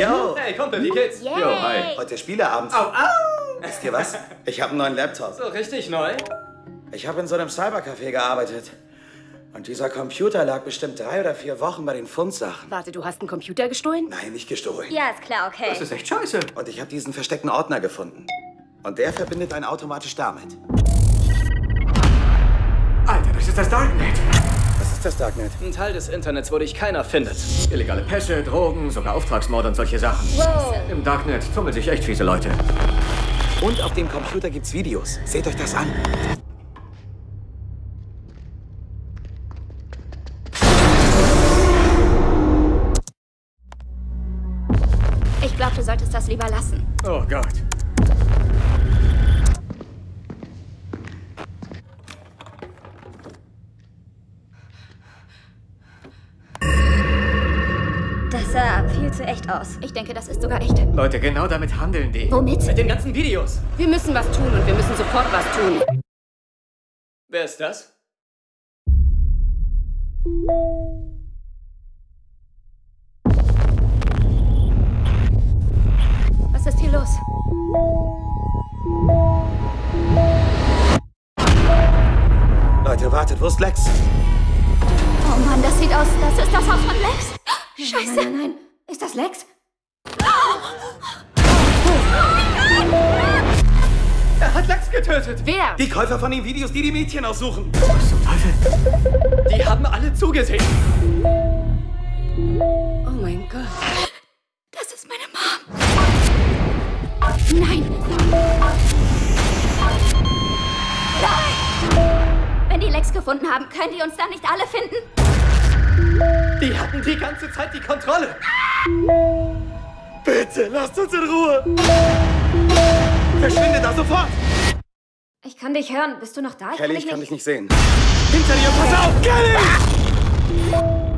Yo, Hey, Kumpel, wie geht's? Yay. Jo, hi. heute Spieleabend. Au, au! Wisst ihr was? Ich habe einen neuen Laptop. So richtig neu? Ich habe in so einem Cybercafé gearbeitet. Und dieser Computer lag bestimmt drei oder vier Wochen bei den Fundsachen. Warte, du hast einen Computer gestohlen? Nein, nicht gestohlen. Ja, ist klar, okay. Das ist echt scheiße. Und ich habe diesen versteckten Ordner gefunden. Und der verbindet einen automatisch damit. Alter, das ist das Darknet. Was ist das Darknet? Ein Teil des Internets, wo dich keiner findet. Illegale Pässe, Drogen, sogar Auftragsmord und solche Sachen. Wow. Im Darknet tummeln sich echt fiese Leute. Und auf dem Computer gibt's Videos. Seht euch das an. Ich glaube, du solltest das lieber lassen. Oh Gott. Das sah viel zu echt aus. Ich denke, das ist sogar echt. Leute, genau damit handeln die. Womit? Mit den ganzen Videos. Wir müssen was tun und wir müssen sofort was tun. Wer ist das? Was ist hier los? Leute, wartet, wo ist Lex? Oh Mann, das sieht aus. Das ist das Haus von Lex. Scheiße. Nein, nein, nein. Ist das Lex? Er hat Lex getötet. Wer? Die Käufer von den Videos, die die Mädchen aussuchen. Die haben alle zugesehen. Oh mein Gott. Das ist meine Mom. Nein. Wenn die Lex gefunden haben, können die uns dann nicht alle finden? Die hatten die ganze Zeit die Kontrolle. Bitte, lasst uns in Ruhe. Verschwinde da sofort. Ich kann dich hören. Bist du noch da? Kelly, ich kann dich nicht sehen. Hinter dir, pass auf! Kelly!